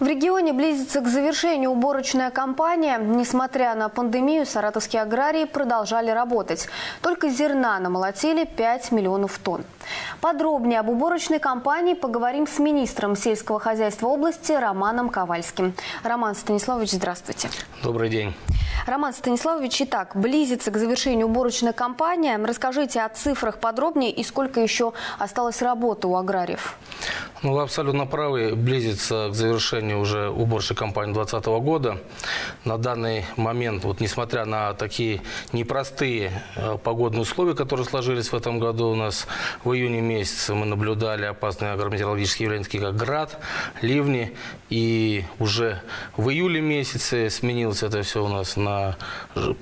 В регионе близится к завершению уборочная кампания. Несмотря на пандемию, саратовские аграрии продолжали работать. Только зерна намолотили 5 миллионов тонн. Подробнее об уборочной кампании поговорим с министром сельского хозяйства области Романом Ковальским. Роман Станиславович, здравствуйте. Добрый день. Роман Станиславович, итак, близится к завершению уборочная кампания. Расскажите о цифрах подробнее и сколько еще осталось работы у аграриев. Ну, вы абсолютно правы. Близится к завершению уже уборочной кампании 2020 года. На данный момент, вот несмотря на такие непростые э, погодные условия, которые сложились в этом году у нас, в июне месяце мы наблюдали опасные агрометеорологические явления, такие как град, ливни. И уже в июле месяце сменилось это все у нас на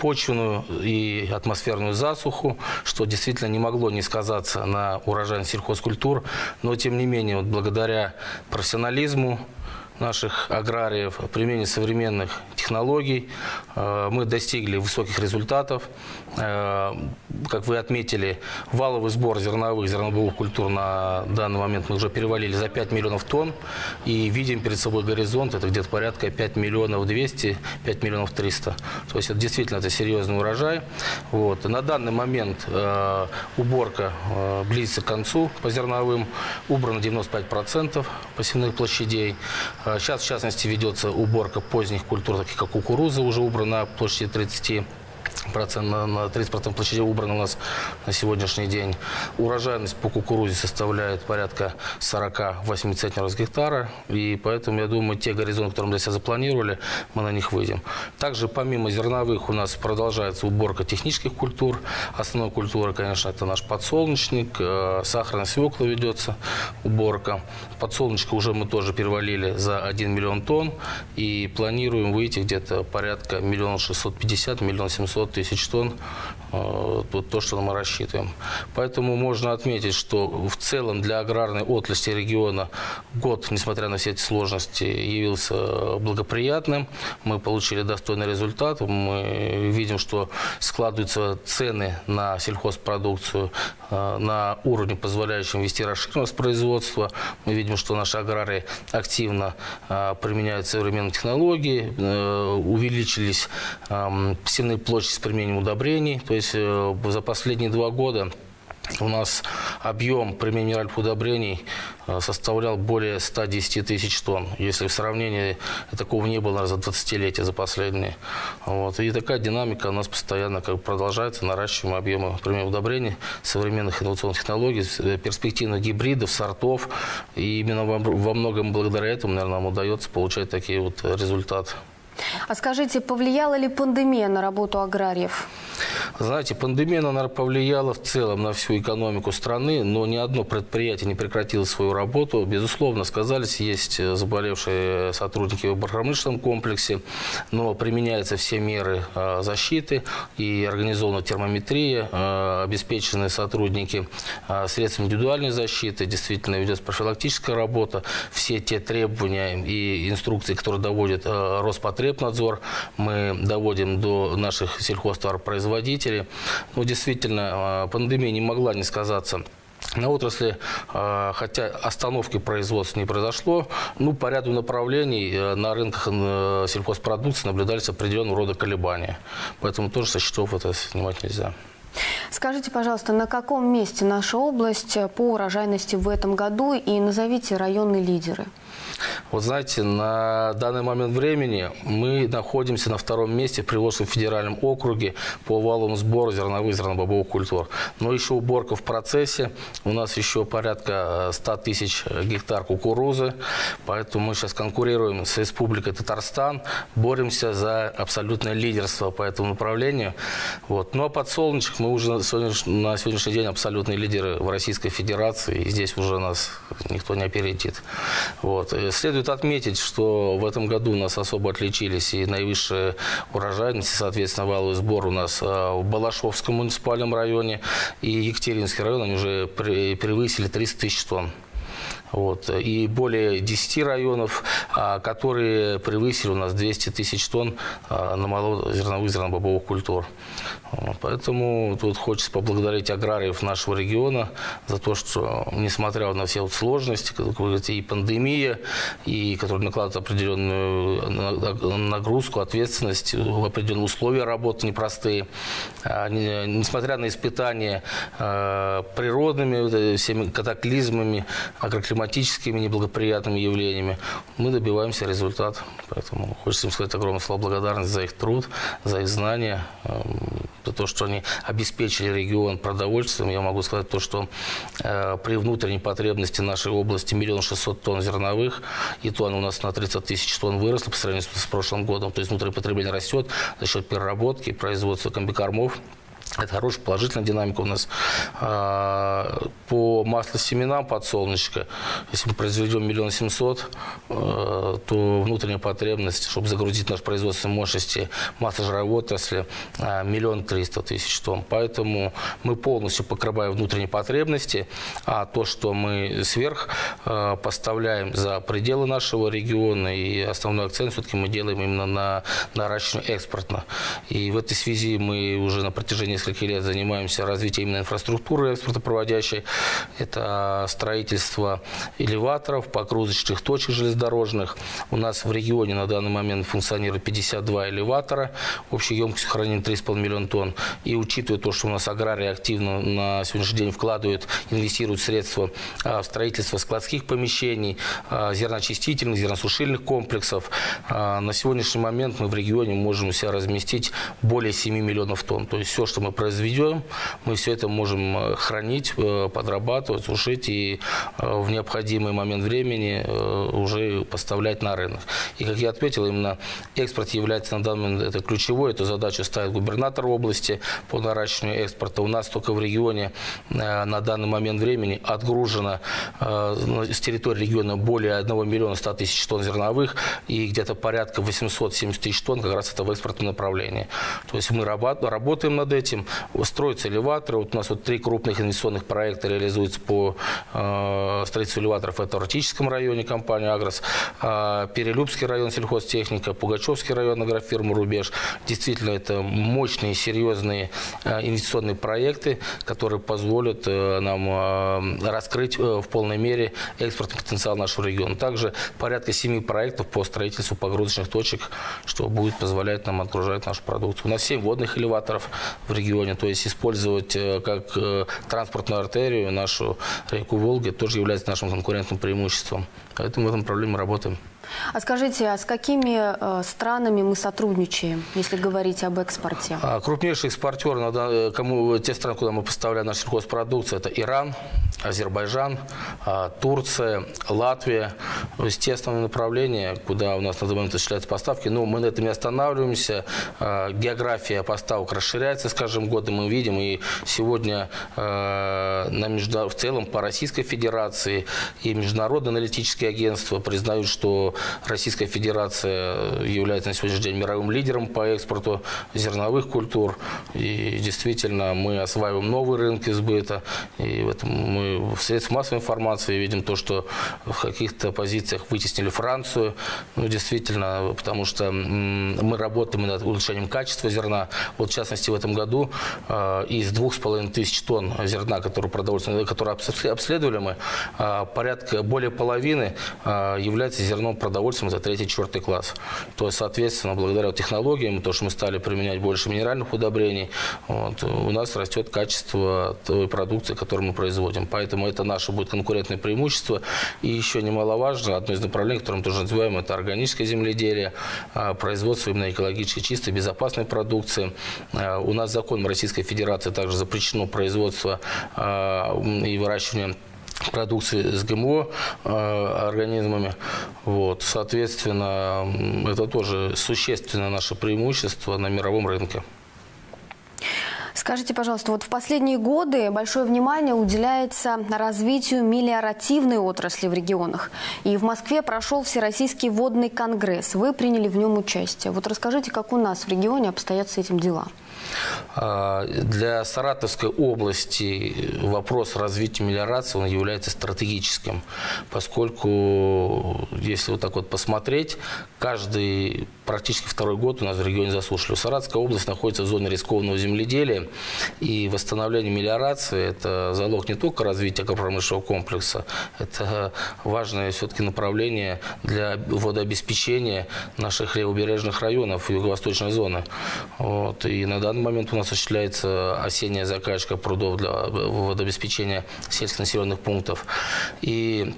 почвенную и атмосферную засуху, что действительно не могло не сказаться на урожайности сельхозкультур. Но, тем не менее, вот благодаря профессионализму наших аграриев, применению современных технологий. Э, мы достигли высоких результатов. Э, как вы отметили, валовый сбор зерновых, зернобовых культур на данный момент мы уже перевалили за 5 миллионов тонн. И видим перед собой горизонт, это где-то порядка 5 миллионов 200, 5 миллионов 300. То есть это действительно это серьезный урожай. Вот. На данный момент э, уборка близится к концу по зерновым. Убрано 95% посевных площадей. Сейчас, в частности, ведется уборка поздних культур, таких как кукуруза, уже убрана площади 30 процент, на 30% площади убрано у нас на сегодняшний день. Урожайность по кукурузе составляет порядка 48 центнеров с гектара. И поэтому, я думаю, те горизонты, которые мы для себя запланировали, мы на них выйдем. Также, помимо зерновых, у нас продолжается уборка технических культур. Основной культура, конечно, это наш подсолнечник. Э, сахарная свекла ведется уборка. Подсолнечка уже мы тоже перевалили за 1 миллион тонн. И планируем выйти где-то порядка миллион шестьсот пятьдесят, миллион семьсот тысяч тонн, вот то, что мы рассчитываем. Поэтому можно отметить, что в целом для аграрной отрасли региона год, несмотря на все эти сложности, явился благоприятным. Мы получили достойный результат. Мы видим, что складываются цены на сельхозпродукцию э, на уровне, позволяющем вести расширенность производства. Мы видим, что наши аграрии активно э, применяют современные технологии, увеличились эм, посевные площади с применением удобрений. То есть э, за последние два года у нас объем применения минеральных удобрений э, составлял более 110 тысяч тонн. Если в сравнении такого не было за 20-летие, за последние. Вот. И такая динамика у нас постоянно как продолжается. Наращиваем объемы применения удобрений, современных инновационных технологий, э, перспективных гибридов, сортов. И именно во многом благодаря этому, наверное, нам удается получать такие вот результаты. А скажите, повлияла ли пандемия на работу аграриев? Знаете, пандемия, наверное, повлияла в целом на всю экономику страны, но ни одно предприятие не прекратило свою работу. Безусловно, сказались, есть заболевшие сотрудники в промышленном комплексе, но применяются все меры а, защиты и организована термометрия, а, обеспечены сотрудники средствами индивидуальной защиты, действительно ведется профилактическая работа, все те требования и инструкции, которые доводит Роспотребнадзор, мы доводим до наших сельхозтоваропроизводителей. Ну, действительно, а, пандемия не могла не сказаться на отрасли, а, хотя остановки производства не произошло, ну, по ряду направлений э, на рынках э, сельхозпродукции наблюдались определенного рода колебания. Поэтому тоже со счетов это снимать нельзя. Скажите, пожалуйста, на каком месте наша область по урожайности в этом году и назовите районные лидеры? Вот знаете, на данный момент времени мы находимся на втором месте в Приволжском федеральном округе по валовому сбору зерновых зернобобовых культур. Но еще уборка в процессе. У нас еще порядка 100 э, тысяч гектар кукурузы. Поэтому мы сейчас конкурируем с Республикой Татарстан, боремся за абсолютное лидерство по этому направлению. Вот. Ну а подсолнечник мы уже на сегодняшний день абсолютные лидеры в Российской Федерации. И здесь уже нас никто не опередит. Вот. Следует отметить, что в этом году у нас особо отличились и наивысшая урожайность, и, соответственно, валовый сбор у нас а, в Балашовском муниципальном районе и Екатеринский район, они уже превысили 300 тысяч тонн. Вот. И более 10 районов, а, которые превысили у нас 200 тысяч тонн а, на малозерновых зернобобовых культур. Поэтому тут хочется поблагодарить аграриев нашего региона за то, что, несмотря на все вот сложности, как вы говорите, и пандемия, и которая накладывает определенную нагрузку, ответственность, определенные условия работы непростые, а, несмотря на испытания природными всеми катаклизмами, агроклиматическими неблагоприятными явлениями, мы добиваемся результата. Поэтому хочется им сказать огромное слово благодарности за их труд, за их знания, эм, за то, что они обеспечили регион продовольствием. Я могу сказать то, что э, при внутренней потребности нашей области миллион шестьсот тонн зерновых, и то у нас на 30 тысяч тонн выросло по сравнению с прошлым годом. То есть внутреннее потребление растет за счет переработки, производства комбикормов. Это хорошая положительная динамика у нас. А, по маслосеменам подсолнечка, если мы произведем миллион семьсот, э, то внутренняя потребность, чтобы загрузить наш производство мощности масложировой отрасли, а, миллион триста тысяч тонн. Поэтому мы полностью покрываем внутренние потребности, а то, что мы сверх э, поставляем за пределы нашего региона, и основной акцент все-таки мы делаем именно на наращивание экспортно. И в этой связи мы уже на протяжении несколько лет занимаемся развитием именно инфраструктуры экспортопроводящей. Это строительство элеваторов, погрузочных точек железнодорожных. У нас в регионе на данный момент функционирует 52 элеватора, общей емкостью хранения 3,5 миллиона тонн. И учитывая то, что у нас аграрии активно на сегодняшний день вкладывают, инвестируют средства а, в строительство складских помещений, а, зерноочистительных, зерносушильных комплексов, а, на сегодняшний момент мы в регионе можем у себя разместить более 7 миллионов тонн. То есть все, что мы мы произведем, мы все это можем э, хранить, э, подрабатывать, сушить и э, в необходимый момент времени уже поставлять на рынок. И, как я отметил, именно экспорт является на данный момент это ключевой. Эту задачу ставит губернатор области по наращиванию экспорта. У нас только в регионе на данный момент времени отгружено с территории региона более 1 миллиона 100 тысяч тонн зерновых и где-то порядка 870 тысяч тонн как раз это в экспортном направлении. То есть мы работаем над этим этим строятся элеваторы. Вот у нас вот три крупных инвестиционных проекта реализуются по э, строительству элеваторов. Это в Арктическом районе компания «Агрос», э, Перелюбский район сельхозтехника, Пугачевский район агрофирма «Рубеж». Действительно, это мощные, серьезные э, инвестиционные проекты, которые позволят э, нам э, раскрыть э, в полной мере экспортный потенциал нашего региона. Также порядка семи проектов по строительству погрузочных точек, что будет позволять нам отгружать нашу продукцию. У нас семь водных элеваторов в регионе регионе, то есть использовать э, как э, транспортную артерию нашу реку Волги тоже является нашим конкурентным преимуществом. Поэтому в этом мы работаем. А скажите, а с какими э, странами мы сотрудничаем, если говорить об экспорте? А, крупнейшие экспортеры, э, кому, те страны, куда мы поставляем нашу сельхозпродукцию, это Иран, Азербайджан, а, Турция, Латвия. Основные направления, куда у нас на данный момент осуществляются поставки. Но мы на этом не останавливаемся. А, география поставок расширяется с каждым годом. Мы видим, и сегодня а, на между... в целом по Российской Федерации и международные аналитические агентства признают, что Российская Федерация является на сегодняшний день мировым лидером по экспорту зерновых культур. И действительно мы осваиваем новые рынки сбыта. И в этом мы в средствах массовой информации видим то, что в каких-то позициях вытеснили Францию. Ну, действительно, потому что мы работаем над улучшением качества зерна. Вот в частности в этом году э, из двух с половиной тысяч тонн зерна, которые продовольствие, которые обследовали мы, э, порядка более половины э, является зерном продовольствием за третий, четвертый класс. То есть, соответственно, благодаря технологиям, то, что мы стали применять больше минеральных удобрений, вот, у нас растет качество той продукции, которую мы производим. Поэтому это наше будет конкурентное преимущество. И еще немаловажно, одно из направлений, которое тоже называем, это органическое земледелие, а, производство именно экологически чистой, безопасной продукции. А, у нас законом Российской Федерации также запрещено производство а, и выращивание продукции с ГМО организмами. Вот. Соответственно, это тоже существенное наше преимущество на мировом рынке. Скажите, пожалуйста, вот в последние годы большое внимание уделяется развитию мелиоративной отрасли в регионах. И в Москве прошел Всероссийский водный конгресс. Вы приняли в нем участие. Вот расскажите, как у нас в регионе обстоят с этим дела? А, для Саратовской области вопрос развития мелиорации он является стратегическим, поскольку, если вот так вот посмотреть, каждый практически второй год у нас в регионе засушливый. Саратовская область находится в зоне рискованного земледелия, и восстановление мелиорации – это залог не только развития агропромышленного комплекса, это важное все-таки направление для водообеспечения наших левобережных районов юго-восточной зоны. Вот. И на данный момент у нас осуществляется осенняя закачка прудов для водообеспечения сельских населенных пунктов. И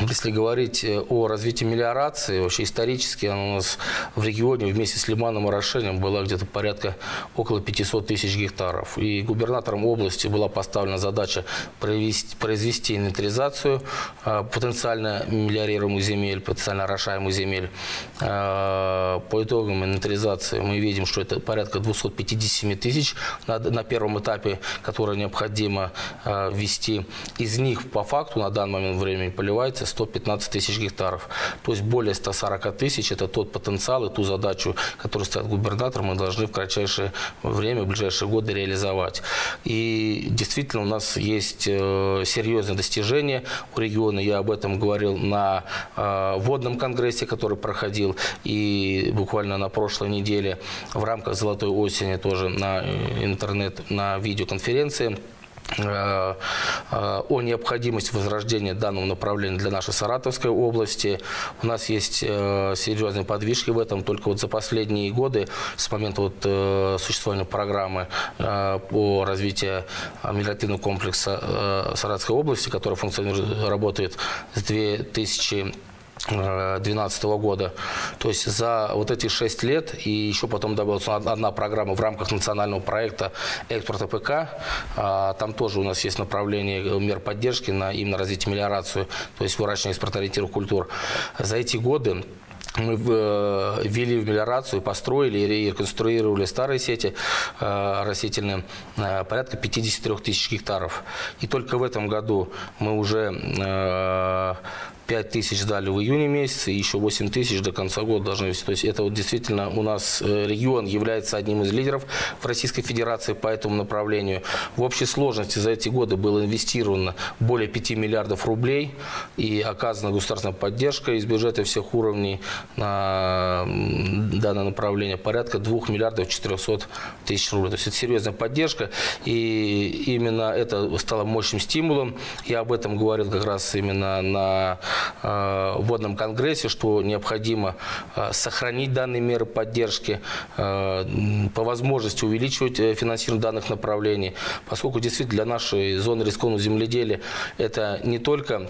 если говорить э, о развитии мелиорации, вообще исторически она у нас в регионе вместе с Лиманом и Рошенем была где-то порядка около 500 тысяч гектаров. И губернатором области была поставлена задача произвести, произвести инвентаризацию э, потенциально мелиорируемых земель, потенциально орошаемых земель. Э, по итогам инвентаризации мы видим, что это порядка 257 тысяч на, на первом этапе, которые необходимо ввести. Из них по факту на данный момент времени поливать развивается 115 тысяч гектаров. То есть более 140 тысяч – это тот потенциал и ту задачу, которую стоит губернатор, мы должны в кратчайшее время, в ближайшие годы реализовать. И действительно у нас есть э, серьезные достижения у региона. Я об этом говорил на э, водном конгрессе, который проходил, и буквально на прошлой неделе в рамках «Золотой осени» тоже на э, интернет, на видеоконференции. Э, э, о необходимости возрождения данного направления для нашей Саратовской области. У нас есть э, серьезные подвижки в этом. Только вот за последние годы, с момента вот существования программы по развитию мелиоративного комплекса Саратовской области, которая функционирует, работает с 2000 2012 года. То есть за вот эти шесть лет и еще потом добавилась одна программа в рамках национального проекта экспорта ПК. А, там тоже у нас есть направление мер поддержки на именно развитие мелиорацию, то есть выращивание экспортоориентированных культур. За эти годы мы э, ввели в мелиорацию, построили и реконструировали старые сети э, растительные э, порядка 53 тысяч гектаров. И только в этом году мы уже 5 тысяч дали в июне месяце, и еще 8 тысяч до конца года должны вести. То есть это вот действительно у нас э, регион является одним из лидеров в Российской Федерации по этому направлению. В общей сложности за эти годы было инвестировано более 5 миллиардов рублей и оказана государственная поддержка из бюджета всех уровней на данное направление порядка 2 миллиардов 400 тысяч рублей. То есть это серьезная поддержка, и именно это стало мощным стимулом. Я об этом говорил как раз именно на водном конгрессе, что необходимо э, сохранить данные меры поддержки, э, по возможности увеличивать финансирование данных направлений, поскольку действительно для нашей зоны рискованного земледелия это не только Э,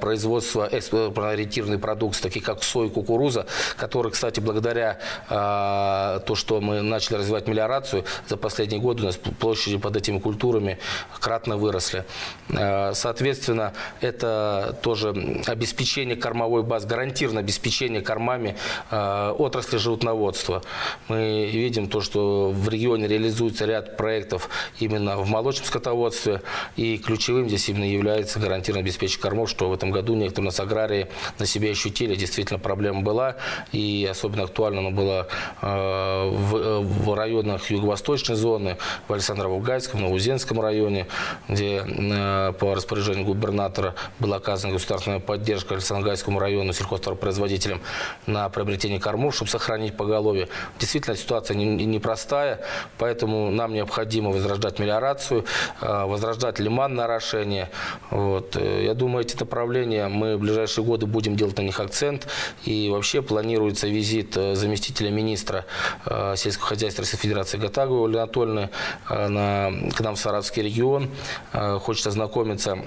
производства экспортно-ориентированной продукции, такие как сой, кукуруза, которые, кстати, благодаря э, то, что мы начали развивать мелиорацию, за последние годы у нас площади под этими культурами кратно выросли. Э, соответственно, это тоже обеспечение кормовой базы, гарантированное обеспечение кормами э, отрасли животноводства. Мы видим то, что в регионе реализуется ряд проектов именно в молочном скотоводстве, и ключевым здесь именно является гарантированное обеспечение кормов, что в этом году некоторые у нас аграрии на себе ощутили, действительно проблема была, и особенно актуально она была э, в, в районах юго-восточной зоны, в Александрово-Гайском, Новоузенском районе, где э, по распоряжению губернатора была оказана государственная поддержка Александро-Гайскому району сельхозтоваропроизводителям на приобретение кормов, чтобы сохранить поголовье. Действительно, ситуация непростая, не поэтому нам необходимо возрождать мелиорацию, э, возрождать лиман на орошение. Вот. Я думаю, эти направления мы в ближайшие годы будем делать на них акцент. И вообще планируется визит э, заместителя министра э, сельского хозяйства Российской Федерации Гатаговой Ольги Анатольевны э, на, к нам в Саратовский регион. Хочет ознакомиться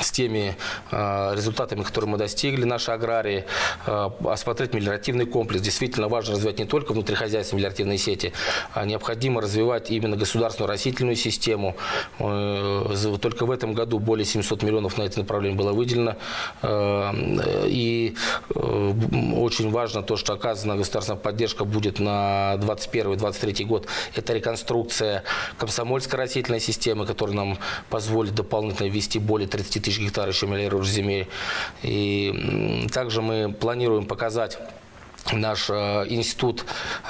с теми э, результатами, которые мы достигли, наши аграрии, э, осмотреть мелиоративный комплекс. Действительно важно развивать не только внутрихозяйственные мелиоративные сети, а необходимо развивать именно государственную растительную систему. Э, только в этом году более 700 миллионов на это направление было выделено. И очень важно то, что оказана государственная поддержка будет на 2021-2023 год. Это реконструкция комсомольской растительной системы, которая нам позволит дополнительно ввести более 30 тысяч гектаров еще миллиардов земель. И также мы планируем показать наш э, институт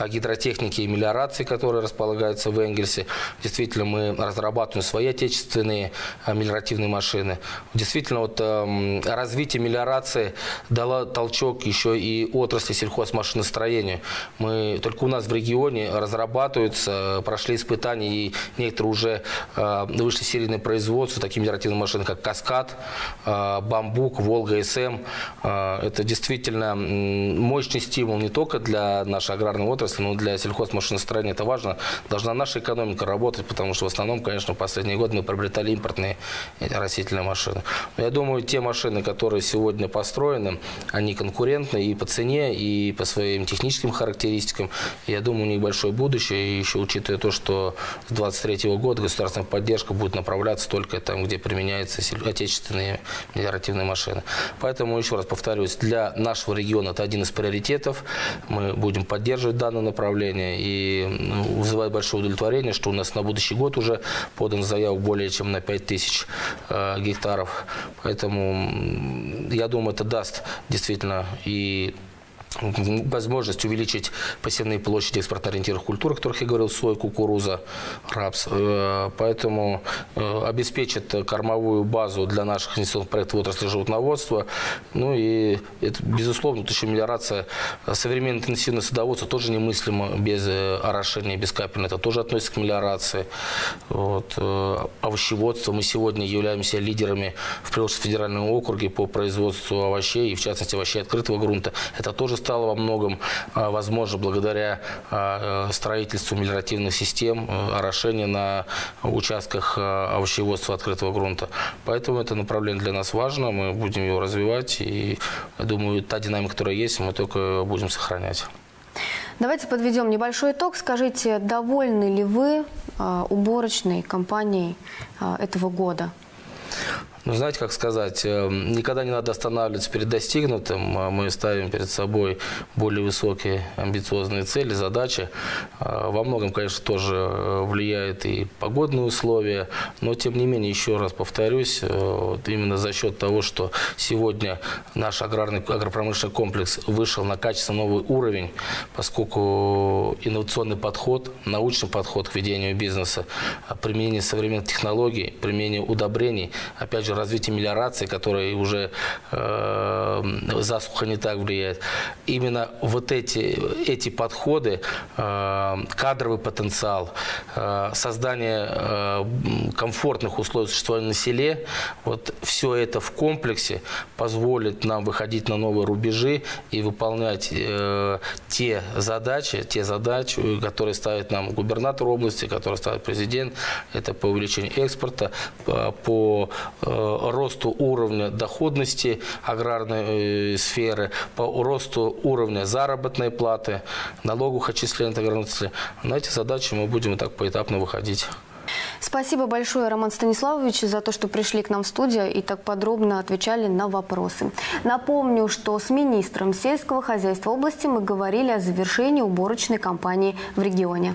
гидротехники и мелиорации, который располагается в Энгельсе. Действительно, мы разрабатываем свои отечественные э, мелиоративные машины. Действительно, вот эм, развитие мелиорации дало толчок еще и отрасли сельхозмашиностроения. Мы только у нас в регионе разрабатываются, прошли испытания, и некоторые уже э, вышли в серийное производство, такие мелиоративные машины, как «Каскад», «Бамбук», «Волга СМ». Это действительно мощный стимул стимул не только для нашей аграрной отрасли, но и для сельхозмашиностроения. Это важно. Должна наша экономика работать, потому что в основном, конечно, в последние годы мы приобретали импортные растительные машины. Но я думаю, те машины, которые сегодня построены, они конкурентны и по цене, и по своим техническим характеристикам. Я думаю, у них большое будущее. И еще учитывая то, что с 2023 года государственная поддержка будет направляться только там, где применяются отечественные мелиоративные машины. Поэтому, еще раз повторюсь, для нашего региона это один из приоритетов проектов. Мы будем поддерживать данное направление и ну, вызывает большое удовлетворение, что у нас на будущий год уже подан заявок более чем на 5 тысяч э, гектаров. Поэтому я думаю, это даст действительно и возможность увеличить посевные площади экспортно-ориентированных культур, о которых я говорил, сой, кукуруза, рапс. Э, поэтому э, обеспечит кормовую базу для наших инвестиционных проектов в отрасли животноводства. Ну и, это, безусловно, тут еще мелиорация. Современное интенсивное садоводство тоже немыслимо без э, орошения, без капельного. Это тоже относится к мелиорации. Вот. Овощеводство. Мы сегодня являемся лидерами в Приволжском федеральном округе по производству овощей, и в частности овощей открытого грунта. Это тоже стало во многом а, возможно благодаря а, строительству мелиоративных систем, а, орошения на участках овощеводства открытого грунта. Поэтому это направление для нас важно, мы будем его развивать, и я думаю, та динамика, которая есть, мы только будем сохранять. Давайте подведем небольшой итог. Скажите, довольны ли вы уборочной компанией этого года? Ну, знаете, как сказать, э, никогда не надо останавливаться перед достигнутым. А мы ставим перед собой более высокие амбициозные цели, задачи. А, во многом, конечно, тоже э, влияет и погодные условия, но, тем не менее, еще раз повторюсь, э, вот именно за счет того, что сегодня наш аграрный агропромышленный комплекс вышел на качественно новый уровень, поскольку инновационный подход, научный подход к ведению бизнеса, применение современных технологий, применение удобрений, опять же, развитие мелиорации, которая уже э, засуха не так влияет. Именно вот эти, эти подходы, э, кадровый потенциал, э, создание э, комфортных условий существования на селе, вот все это в комплексе позволит нам выходить на новые рубежи и выполнять э, те задачи, те задачи, которые ставит нам губернатор области, которые ставит президент. Это по увеличению экспорта, по, по э, росту уровня доходности аграрной э, сферы, по росту уровня заработной платы, налоговых отчислений от аграрных На эти задачи мы будем и так поэтапно выходить. Спасибо большое, Роман Станиславович, за то, что пришли к нам в студию и так подробно отвечали на вопросы. Напомню, что с министром сельского хозяйства области мы говорили о завершении уборочной кампании в регионе.